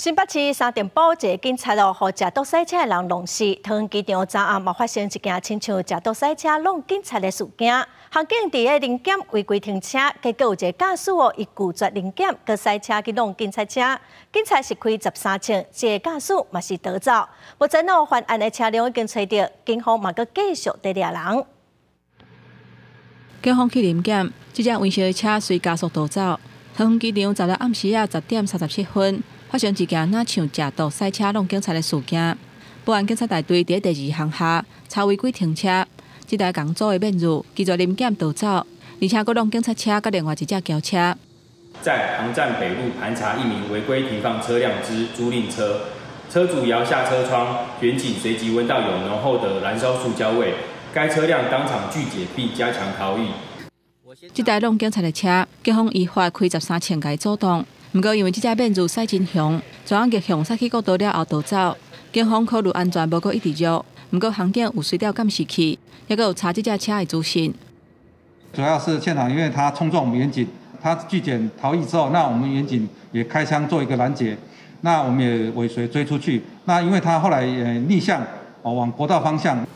新北市三点堡一个警察哦，和驾毒赛车的人弄死。桃园机场昨暗嘛发生一件亲像驾毒赛车弄警察的事件。刑警伫个临检违规停车，结果有一个驾驶哦，伊拒绝临检，佮赛车去弄警察车。警察是开十三枪，这个驾驶嘛是逃走。目前哦，犯案的车辆已经找到，警方嘛佮继续在抓人。警方去临检，这辆危险的车随加速逃走。桃园机场昨日暗时啊十点三十七分。发生一件那像假毒赛车弄警察的事件，保安警察大队伫第二行下查违规停车，一台工组的面入继续临检逃走，而且佫弄警察车甲另外一只轿车。在航站北路盘查一名违规停放车辆之租赁车，车主摇下车窗，远警随即闻到有浓厚的燃烧塑胶味，该车辆当场拒解并加强逃逸。这台弄警察的车，警方依法开十三千改阻挡。不过，因为这架变速赛真凶，专案逆向驶去国道了后逃走，警方考虑安全，无过一直约。不过，航警有随掉监视器，也有查这架车的资讯。主要是现场，因为他冲撞我们远景，他拒检逃逸之后，那我们远景也开枪做一个拦截，那我们也尾随追出去。那因为他后来也逆向哦往国道方向。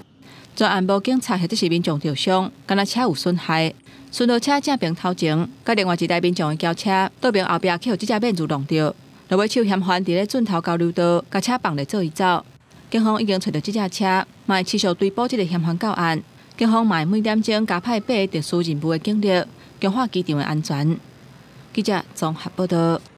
专案部警察或者是民众受伤，敢若车有损害。巡逻车正边头前，甲另外一台民众的轿车倒边后壁去有即只变子弄着，落尾手嫌犯伫咧转头交流道，甲车放咧做伊走。警方已经找到即只车，嘛会持续追捕即个嫌犯到案。警方嘛会每点钟加派八个特殊任务的警力，强化机场的安全。记者综合报道。